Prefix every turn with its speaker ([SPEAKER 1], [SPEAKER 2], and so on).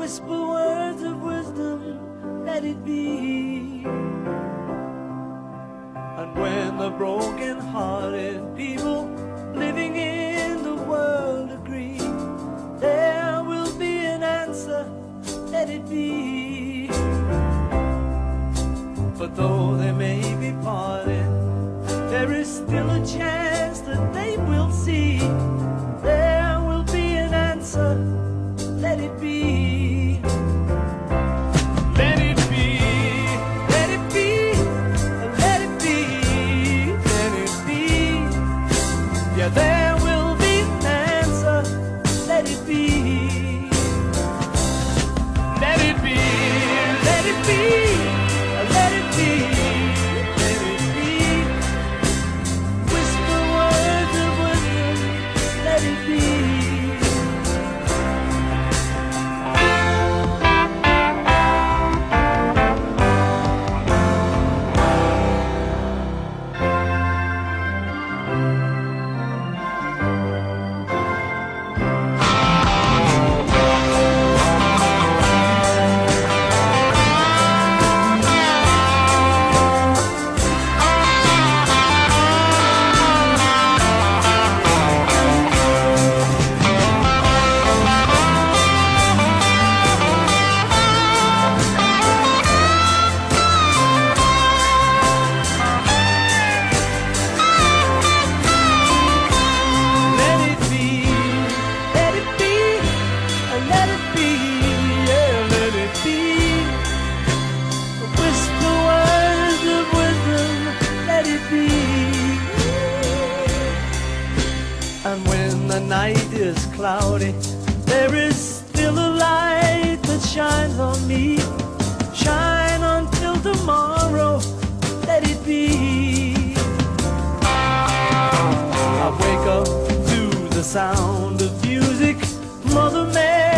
[SPEAKER 1] Whisper words of wisdom, let it be. And when the broken-hearted people living in the world agree, there will be an answer, let it be. But though they may be parted, there is still a chance that they will see. Yeah, there And when the night is cloudy, there is still a light that shines on me. Shine until tomorrow, let it be. I wake up to the sound of music, Mother Mary.